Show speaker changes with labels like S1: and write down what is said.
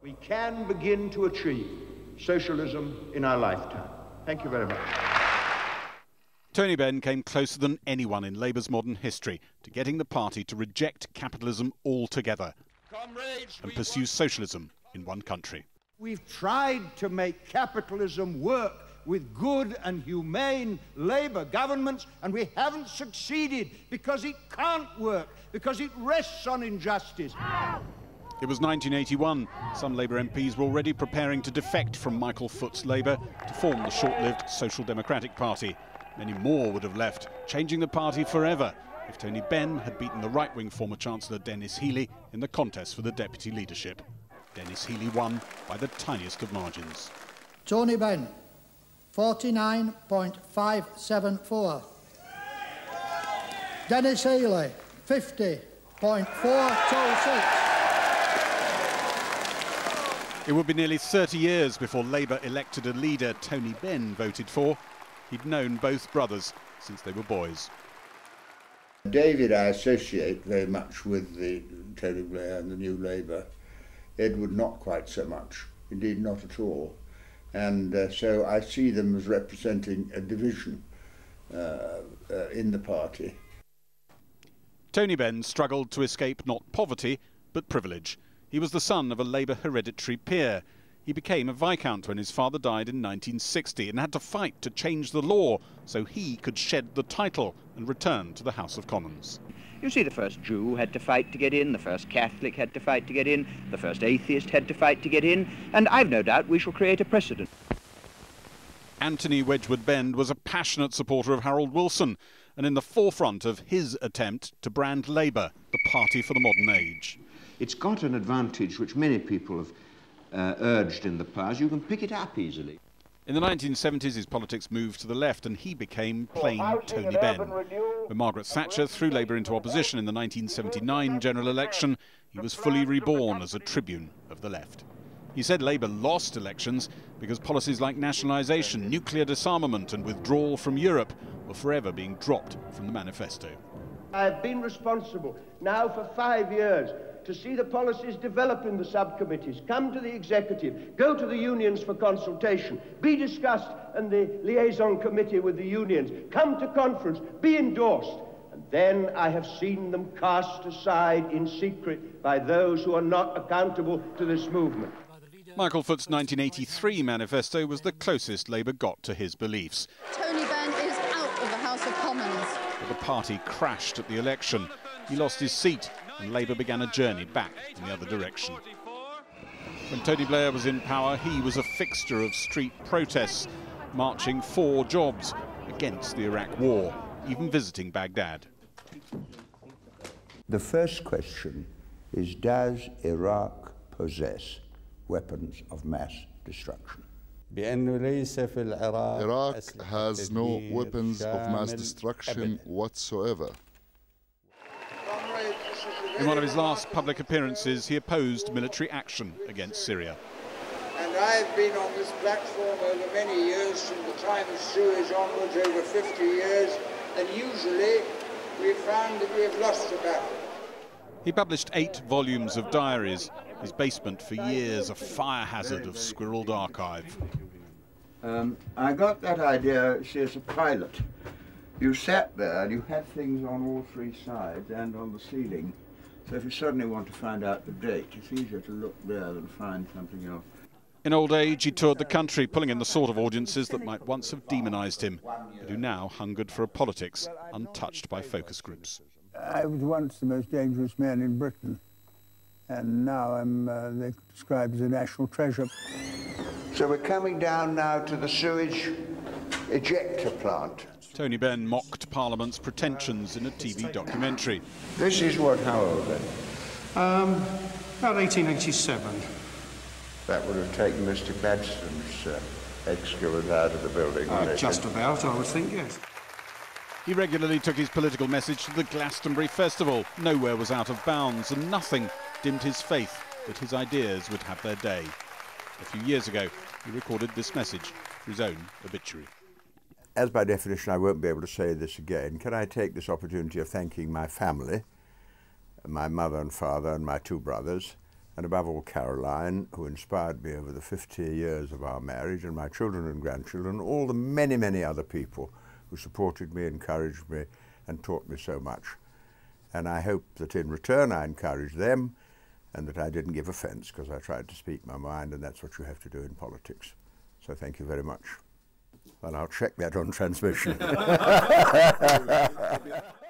S1: We can begin to achieve socialism in our lifetime. Thank you very much.
S2: Tony Benn came closer than anyone in Labour's modern history to getting the party to reject capitalism altogether Comrades, and pursue socialism in one country.
S1: We've tried to make capitalism work with good and humane Labour governments, and we haven't succeeded because it can't work, because it rests on injustice.
S2: It was 1981. Some Labour MPs were already preparing to defect from Michael Foot's Labour to form the short-lived Social Democratic Party. Many more would have left, changing the party forever if Tony Benn had beaten the right-wing former Chancellor Denis Healey in the contest for the deputy leadership. Denis Healey won by the tiniest of margins.
S3: Tony Benn, 49.574. Denis Healey, 50.426.
S2: It would be nearly 30 years before Labour elected a leader Tony Benn voted for. He'd known both brothers since they were boys.
S4: David I associate very much with the Tony Blair and the New Labour. Edward not quite so much, indeed not at all. And uh, so I see them as representing a division uh, uh, in the party.
S2: Tony Benn struggled to escape not poverty, but privilege. He was the son of a Labour hereditary peer. He became a Viscount when his father died in 1960 and had to fight to change the law so he could shed the title and return to the House of Commons.
S5: You see, the first Jew had to fight to get in, the first Catholic had to fight to get in, the first atheist had to fight to get in, and I've no doubt we shall create a precedent.
S2: Anthony Wedgwood Benn was a passionate supporter of Harold Wilson and in the forefront of his attempt to brand Labour the party for the modern age.
S6: It's got an advantage which many people have uh, urged in the past. You can pick it up easily.
S2: In the 1970s, his politics moved to the left and he became plain Tony Benn. When Margaret Thatcher threw Labour into opposition in the 1979 general election, he was fully reborn as a tribune of the left. He said Labour lost elections because policies like nationalisation, nuclear disarmament and withdrawal from Europe were forever being dropped from the manifesto.
S1: I've been responsible now for five years to see the policies develop in the subcommittees, come to the executive, go to the unions for consultation, be discussed in the liaison committee with the unions, come to conference, be endorsed. And then I have seen them cast aside in secret by those who are not accountable to this movement.
S2: Michael Foot's 1983 manifesto was the closest Labour got to his beliefs.
S7: Tony Benn is out of the House of Commons.
S2: But the party crashed at the election. He lost his seat and Labour began a journey back in the other direction. When Tony Blair was in power, he was a fixture of street protests, marching for jobs against the Iraq war, even visiting Baghdad.
S4: The first question is Does Iraq possess weapons of mass destruction?
S8: Iraq has no weapons of mass destruction whatsoever.
S2: In one of his last public appearances, he opposed military action against Syria.
S9: And I've been on this platform over many years, from the time of Suez onwards, over 50 years, and usually we've found that we have lost the battle.
S2: He published eight volumes of diaries, his basement for years a fire hazard of squirreled archive.
S4: Um, I got that idea, see, as a pilot. You sat there and you had things on all three sides and on the ceiling. So if you suddenly want to find out the date, it's easier to look there than find something else.
S2: In old age, he toured the country, pulling in the sort of audiences that might once have demonised him, but who now hungered for a politics untouched by focus groups.
S3: I was once the most dangerous man in Britain, and now I'm uh, described as a national treasure.
S4: So we're coming down now to the sewage ejector plant.
S2: Tony Benn mocked Parliament's pretensions in a TV documentary.
S4: This is what, how old then?
S10: Um, about 1887.
S4: That would have taken Mr. Gladstone's uh, excavate out of the building.
S10: Uh, just about, I would think, yes.
S2: He regularly took his political message to the Glastonbury Festival. Nowhere was out of bounds, and nothing dimmed his faith that his ideas would have their day. A few years ago, he recorded this message for his own obituary
S4: as by definition I won't be able to say this again, can I take this opportunity of thanking my family, my mother and father and my two brothers, and above all Caroline, who inspired me over the 50 years of our marriage, and my children and grandchildren, all the many, many other people who supported me, encouraged me, and taught me so much. And I hope that in return I encouraged them and that I didn't give offence because I tried to speak my mind, and that's what you have to do in politics. So thank you very much. Well, I'll check that on transmission.